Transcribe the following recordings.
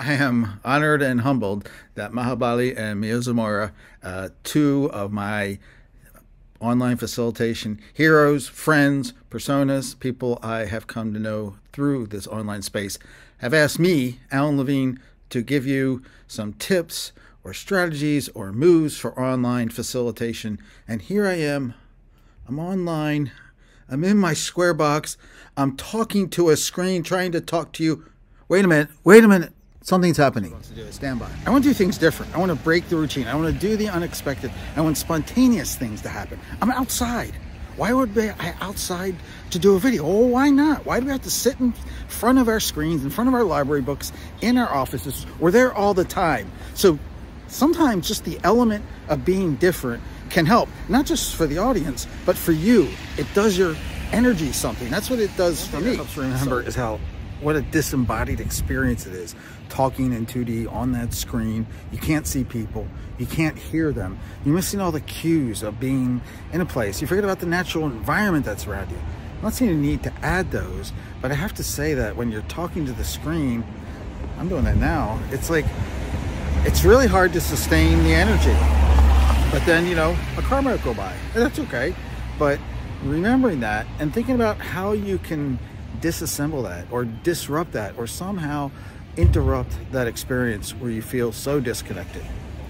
I am honored and humbled that Maha Bali and Mia Zamora, uh, two of my online facilitation heroes, friends, personas, people I have come to know through this online space, have asked me, Alan Levine, to give you some tips or strategies or moves for online facilitation. And here I am. I'm online. I'm in my square box. I'm talking to a screen, trying to talk to you. Wait a minute. Wait a minute. Something's happening. To do Stand by. I want to do things different. I want to break the routine. I want to do the unexpected. I want spontaneous things to happen. I'm outside. Why would be I outside to do a video? Oh, why not? Why do we have to sit in front of our screens, in front of our library books, in our offices? We're there all the time. So sometimes just the element of being different can help, not just for the audience, but for you. It does your energy something. That's what it does for me. Helps remember is how what a disembodied experience it is talking in 2D on that screen. You can't see people. You can't hear them. You're missing all the cues of being in a place. You forget about the natural environment that's around you. I'm not seeing a need to add those, but I have to say that when you're talking to the screen, I'm doing that now, it's like, it's really hard to sustain the energy. But then, you know, a car might go by, that's okay. But remembering that and thinking about how you can disassemble that or disrupt that or somehow interrupt that experience where you feel so disconnected.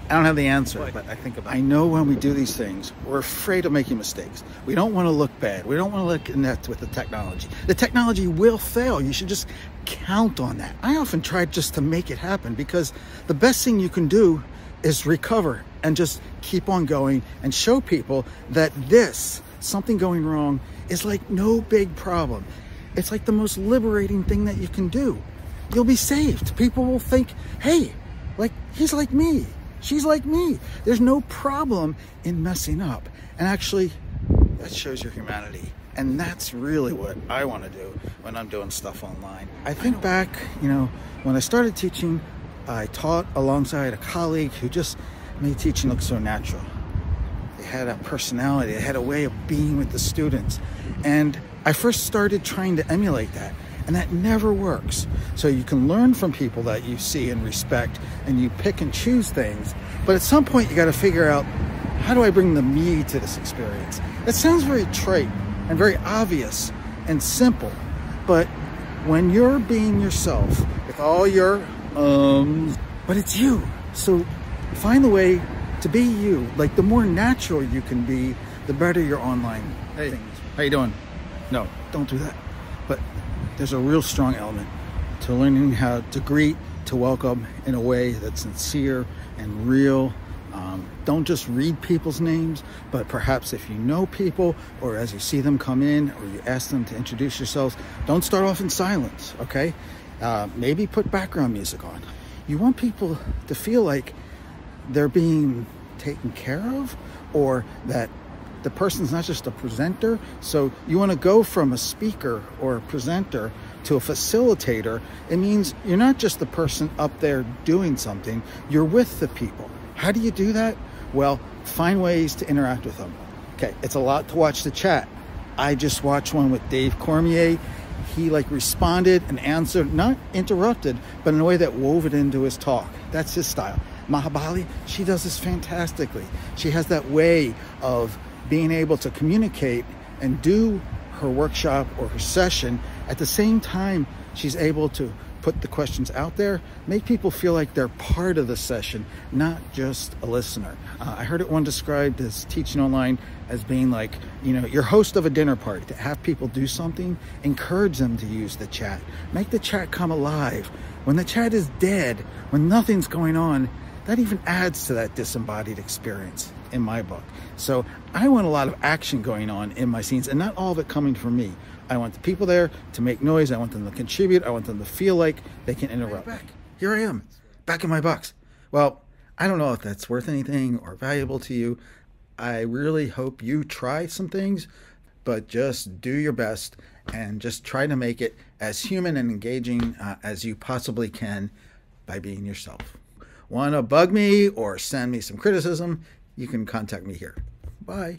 I don't have the answer, but I think about I know when we do these things, we're afraid of making mistakes. We don't want to look bad. We don't want to look inept with the technology. The technology will fail. You should just count on that. I often try just to make it happen because the best thing you can do is recover and just keep on going and show people that this, something going wrong, is like no big problem. It's like the most liberating thing that you can do. You'll be saved. People will think, hey, like he's like me. She's like me. There's no problem in messing up. And actually, that shows your humanity. And that's really what I want to do when I'm doing stuff online. I think back, you know, when I started teaching, I taught alongside a colleague who just made teaching look so natural. They had a personality, they had a way of being with the students. And I first started trying to emulate that, and that never works. So you can learn from people that you see and respect, and you pick and choose things. But at some point, you got to figure out how do I bring the me to this experience? That sounds very trite and very obvious and simple, but when you're being yourself with all your ums, but it's you. So find the way to be you. Like the more natural you can be, the better your online hey, things. How you doing? No, don't do that. But there's a real strong element to learning how to greet, to welcome in a way that's sincere and real. Um, don't just read people's names, but perhaps if you know people or as you see them come in or you ask them to introduce yourselves, don't start off in silence, okay? Uh, maybe put background music on. You want people to feel like they're being taken care of or that the person's not just a presenter. So you want to go from a speaker or a presenter to a facilitator. It means you're not just the person up there doing something, you're with the people. How do you do that? Well, find ways to interact with them. Okay, it's a lot to watch the chat. I just watched one with Dave Cormier. He like responded and answered, not interrupted, but in a way that wove it into his talk. That's his style. Maha Bali, she does this fantastically. She has that way of being able to communicate and do her workshop or her session. At the same time she's able to put the questions out there make people feel like they're part of the session not just a listener. Uh, i heard it one described as teaching online as being like you know you're host of a dinner party to have people do something encourage them to use the chat make the chat come alive. When the chat is dead when nothing's going on that even adds to that disembodied experience in my book. So I want a lot of action going on in my scenes and not all of it coming from me. I want the people there to make noise. I want them to contribute. I want them to feel like they can interrupt. Back. Here I am, back in my box. Well, I don't know if that's worth anything or valuable to you. I really hope you try some things, but just do your best and just try to make it as human and engaging uh, as you possibly can by being yourself. Want to bug me or send me some criticism? You can contact me here. Bye.